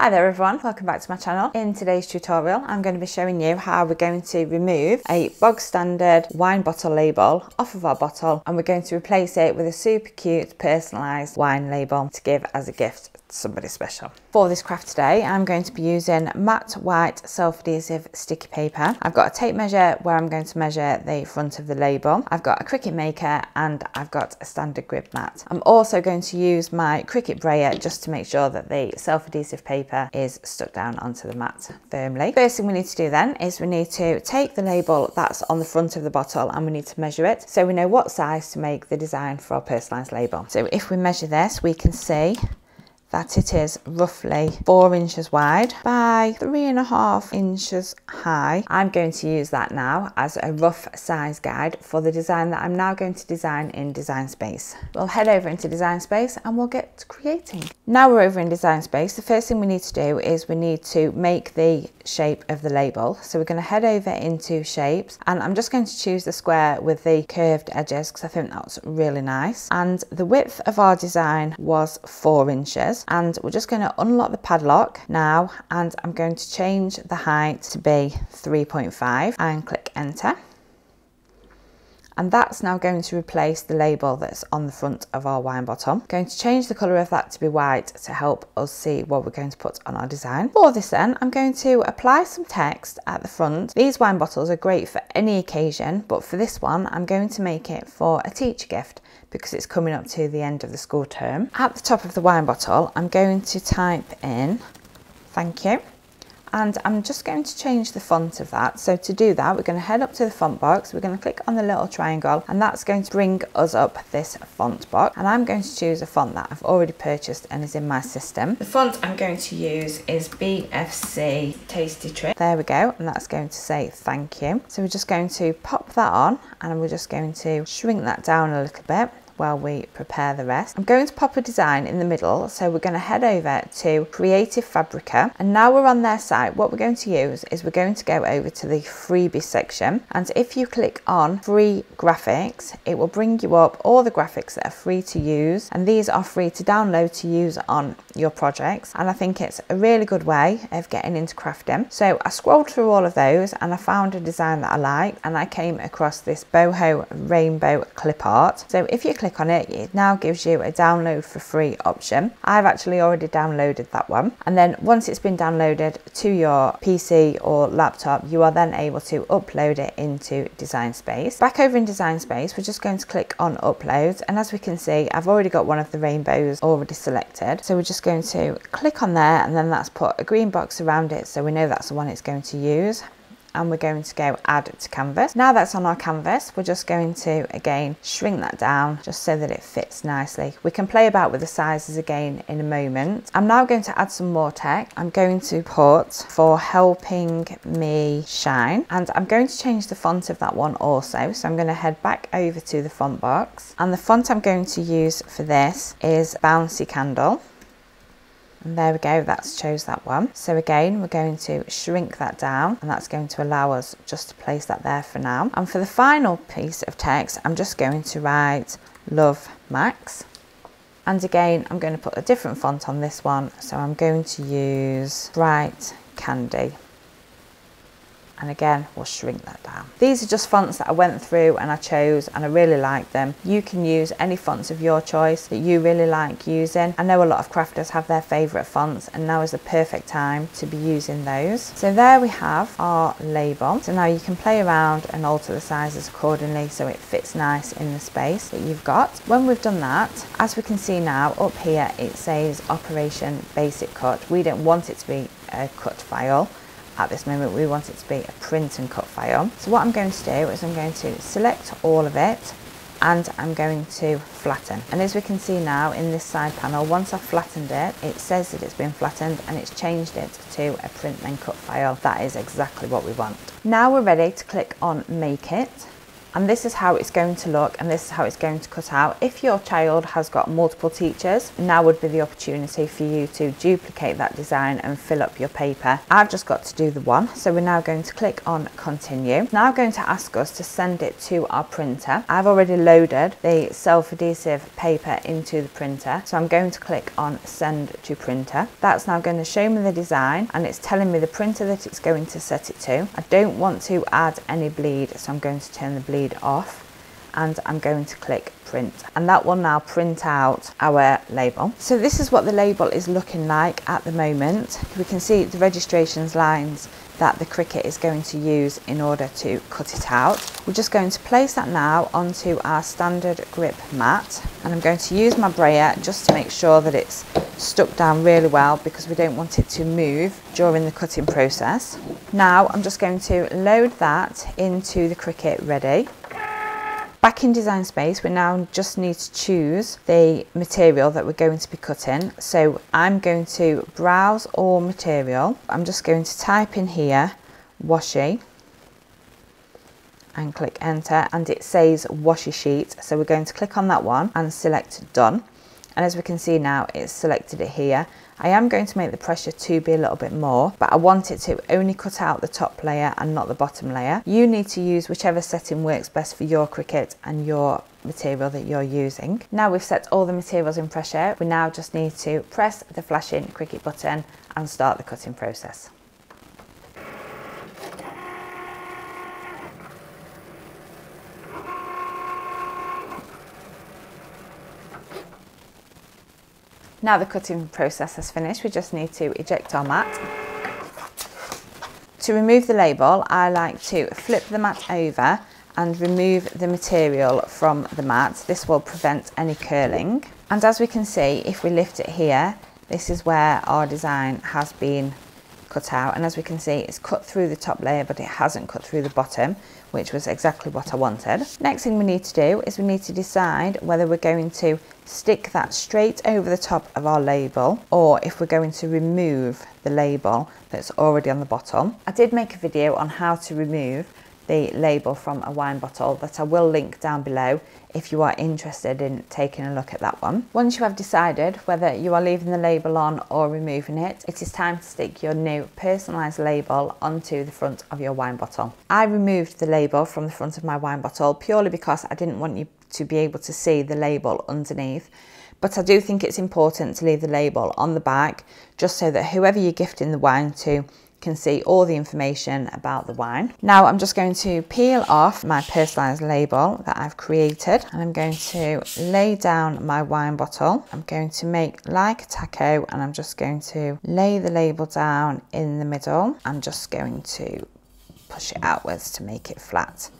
Hi there everyone, welcome back to my channel. In today's tutorial I'm going to be showing you how we're going to remove a bog standard wine bottle label off of our bottle and we're going to replace it with a super cute personalised wine label to give as a gift somebody special. For this craft today, I'm going to be using matte white self-adhesive sticky paper. I've got a tape measure where I'm going to measure the front of the label. I've got a Cricut maker and I've got a standard grip mat. I'm also going to use my Cricut brayer just to make sure that the self-adhesive paper is stuck down onto the mat firmly. First thing we need to do then is we need to take the label that's on the front of the bottle and we need to measure it so we know what size to make the design for our personalised label. So if we measure this, we can see that it is roughly four inches wide by three and a half inches high. I'm going to use that now as a rough size guide for the design that I'm now going to design in Design Space. We'll head over into Design Space and we'll get creating. Now we're over in Design Space, the first thing we need to do is we need to make the shape of the label. So we're going to head over into shapes and I'm just going to choose the square with the curved edges because I think that's really nice. And the width of our design was four inches and we're just going to unlock the padlock now and I'm going to change the height to be 3.5 and click enter and that's now going to replace the label that's on the front of our wine bottle. I'm going to change the colour of that to be white to help us see what we're going to put on our design. For this then, I'm going to apply some text at the front. These wine bottles are great for any occasion, but for this one, I'm going to make it for a teacher gift because it's coming up to the end of the school term. At the top of the wine bottle, I'm going to type in, thank you, and I'm just going to change the font of that. So to do that, we're going to head up to the font box, we're going to click on the little triangle, and that's going to bring us up this font box. And I'm going to choose a font that I've already purchased and is in my system. The font I'm going to use is BFC Tasty Trick. There we go, and that's going to say thank you. So we're just going to pop that on, and we're just going to shrink that down a little bit while we prepare the rest. I'm going to pop a design in the middle, so we're going to head over to Creative Fabrica, and now we're on their site, what we're going to use is we're going to go over to the freebie section, and if you click on free graphics, it will bring you up all the graphics that are free to use, and these are free to download to use on your projects, and I think it's a really good way of getting into crafting. So I scrolled through all of those, and I found a design that I liked, and I came across this boho rainbow clip art. So if you click click on it, it now gives you a download for free option. I've actually already downloaded that one. And then once it's been downloaded to your PC or laptop, you are then able to upload it into Design Space. Back over in Design Space, we're just going to click on uploads. And as we can see, I've already got one of the rainbows already selected. So we're just going to click on there and then that's put a green box around it. So we know that's the one it's going to use and we're going to go add to canvas. Now that's on our canvas, we're just going to again shrink that down just so that it fits nicely. We can play about with the sizes again in a moment. I'm now going to add some more text. I'm going to put for helping me shine and I'm going to change the font of that one also. So I'm going to head back over to the font box and the font I'm going to use for this is Bouncy Candle. And there we go, that's chose that one. So again, we're going to shrink that down and that's going to allow us just to place that there for now. And for the final piece of text, I'm just going to write love Max. And again, I'm going to put a different font on this one. So I'm going to use Bright Candy and again we'll shrink that down. These are just fonts that I went through and I chose and I really like them. You can use any fonts of your choice that you really like using. I know a lot of crafters have their favourite fonts and now is the perfect time to be using those. So there we have our label. So now you can play around and alter the sizes accordingly so it fits nice in the space that you've got. When we've done that, as we can see now up here it says Operation Basic Cut. We don't want it to be a cut file at this moment we want it to be a print and cut file. So what I'm going to do is I'm going to select all of it and I'm going to flatten. And as we can see now in this side panel, once I've flattened it, it says that it's been flattened and it's changed it to a print and cut file. That is exactly what we want. Now we're ready to click on make it. And this is how it's going to look and this is how it's going to cut out. If your child has got multiple teachers, now would be the opportunity for you to duplicate that design and fill up your paper. I've just got to do the one, so we're now going to click on continue. Now going to ask us to send it to our printer. I've already loaded the self-adhesive paper into the printer, so I'm going to click on send to printer. That's now going to show me the design and it's telling me the printer that it's going to set it to. I don't want to add any bleed, so I'm going to turn the bleed off and I'm going to click print and that will now print out our label. So this is what the label is looking like at the moment. We can see the registrations lines that the Cricut is going to use in order to cut it out. We're just going to place that now onto our standard grip mat and I'm going to use my brayer just to make sure that it's stuck down really well because we don't want it to move during the cutting process. Now I'm just going to load that into the Cricut Ready Back in design space, we now just need to choose the material that we're going to be cutting. So I'm going to browse all material. I'm just going to type in here, washi, and click enter and it says washi sheet. So we're going to click on that one and select done. And as we can see now, it's selected it here I am going to make the pressure to be a little bit more, but I want it to only cut out the top layer and not the bottom layer. You need to use whichever setting works best for your Cricut and your material that you're using. Now we've set all the materials in pressure, we now just need to press the flashing Cricut button and start the cutting process. Now the cutting process has finished, we just need to eject our mat. To remove the label, I like to flip the mat over and remove the material from the mat. This will prevent any curling. And as we can see, if we lift it here, this is where our design has been cut out and as we can see it's cut through the top layer but it hasn't cut through the bottom which was exactly what I wanted. Next thing we need to do is we need to decide whether we're going to stick that straight over the top of our label or if we're going to remove the label that's already on the bottom. I did make a video on how to remove the label from a wine bottle that I will link down below if you are interested in taking a look at that one. Once you have decided whether you are leaving the label on or removing it, it is time to stick your new personalised label onto the front of your wine bottle. I removed the label from the front of my wine bottle purely because I didn't want you to be able to see the label underneath but I do think it's important to leave the label on the back just so that whoever you're gifting the wine to can see all the information about the wine. Now I'm just going to peel off my personalised label that I've created and I'm going to lay down my wine bottle. I'm going to make like a taco and I'm just going to lay the label down in the middle. I'm just going to push it outwards to make it flat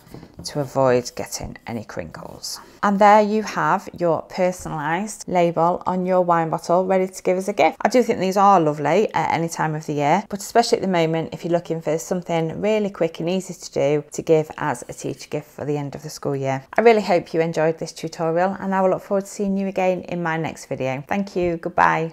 to avoid getting any crinkles. And there you have your personalised label on your wine bottle ready to give as a gift. I do think these are lovely at any time of the year, but especially at the moment if you're looking for something really quick and easy to do to give as a teacher gift for the end of the school year. I really hope you enjoyed this tutorial and I will look forward to seeing you again in my next video. Thank you, goodbye.